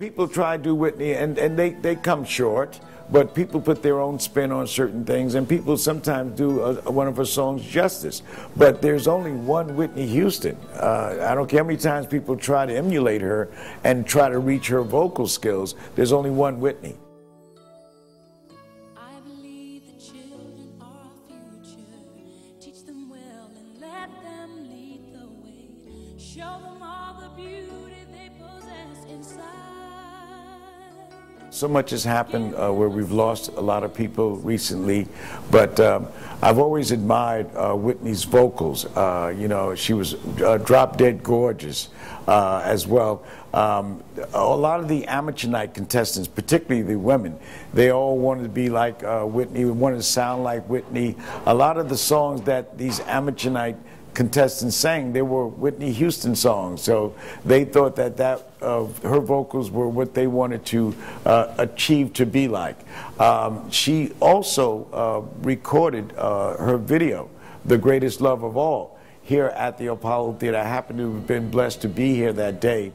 People try to do Whitney and, and they, they come short, but people put their own spin on certain things, and people sometimes do a, one of her songs justice. But there's only one Whitney Houston. Uh, I don't care how many times people try to emulate her and try to reach her vocal skills, there's only one Whitney. Show them all the beauty they possess inside. So much has happened uh, where we've lost a lot of people recently, but um, I've always admired uh, Whitney's vocals. Uh, you know, she was uh, drop dead gorgeous uh, as well. Um, a lot of the amateur night contestants, particularly the women, they all wanted to be like uh, Whitney, wanted to sound like Whitney. A lot of the songs that these amateur night contestants sang, they were Whitney Houston songs. So they thought that, that uh, her vocals were what they wanted to uh, achieve to be like. Um, she also uh, recorded uh, her video, The Greatest Love of All, here at the Apollo Theater. I happen to have been blessed to be here that day.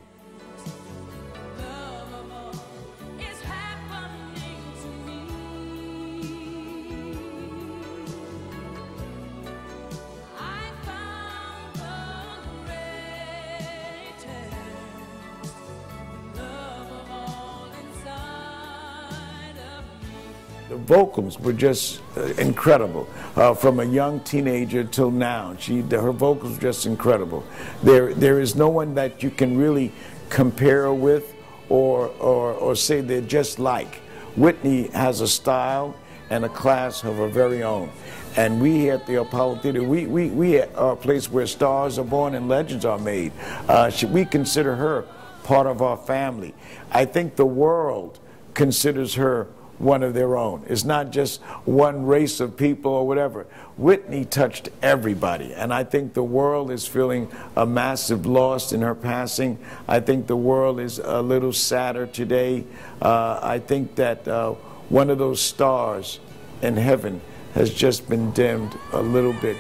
The vocals were just uh, incredible. Uh, from a young teenager till now, she her vocals were just incredible. There there is no one that you can really compare with or or or say they're just like. Whitney has a style and a class of her very own. And we at the Apollo Theater, we, we, we are a place where stars are born and legends are made. Uh, we consider her part of our family. I think the world considers her one of their own. It's not just one race of people or whatever. Whitney touched everybody, and I think the world is feeling a massive loss in her passing. I think the world is a little sadder today. Uh, I think that uh, one of those stars in heaven has just been dimmed a little bit